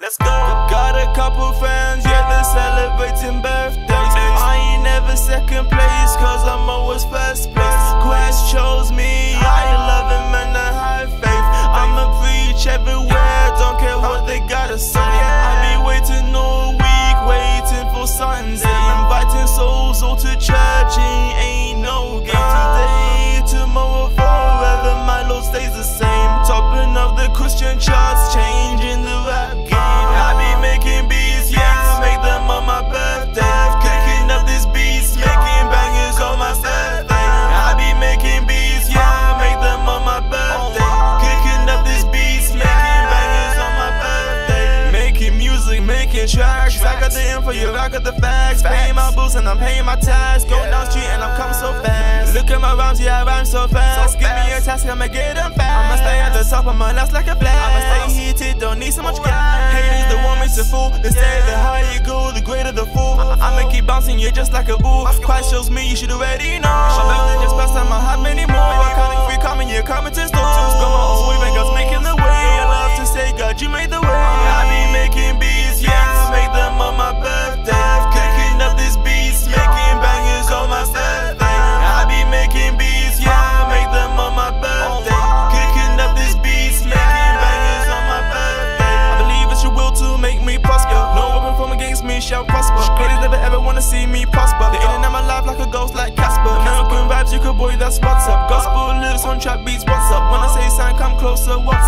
Let's go. Got a couple friends, yeah, they're celebrating birthdays. I ain't never second place, cause I'm always first place. Christ chose me, I love him and I have faith. I'ma preach everywhere, don't care what they gotta say. I be waiting all week, waiting for Sunday. Inviting souls all to church, I got the info, you I got the facts. Paying my bills and I'm paying my tax. Go down street and I'm coming so fast. Look at my rhymes, yeah, I rhyme so fast. Give me a task, I'ma get them fast. I'ma stay at the top, I'ma last like a flash. I'ma stay heated, don't need so much gas. Haters, the one makes a fool. They say the higher you go, the greater the fall. Uh-uh. I'ma keep bouncing, you just like a bull. Christ shows me, you should already know. Shall prosper. Haters never ever wanna see me prosper. They in and out my life like a ghost, like Casper. American vibes, you could boy, that's what's up. Gospel lyrics on trap beats, what's up? When I say sign, come closer, what's up?